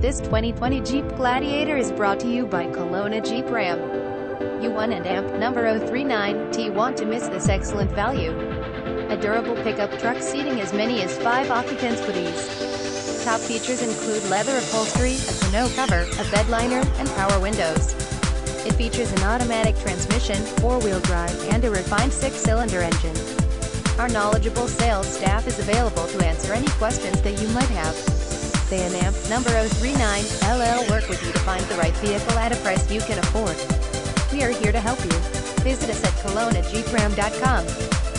This 2020 Jeep Gladiator is brought to you by Kelowna Jeep Ram. You want an amp number 039 T want to miss this excellent value. A durable pickup truck seating as many as 5 occupants with ease. Top features include leather upholstery, a tonneau cover, a bed liner, and power windows. It features an automatic transmission, four-wheel drive, and a refined six-cylinder engine. Our knowledgeable sales staff is available to answer any questions that you might have. An amp number 039 LL work with you to find the right vehicle at a price you can afford. We are here to help you. Visit us at kelownajeepram.com.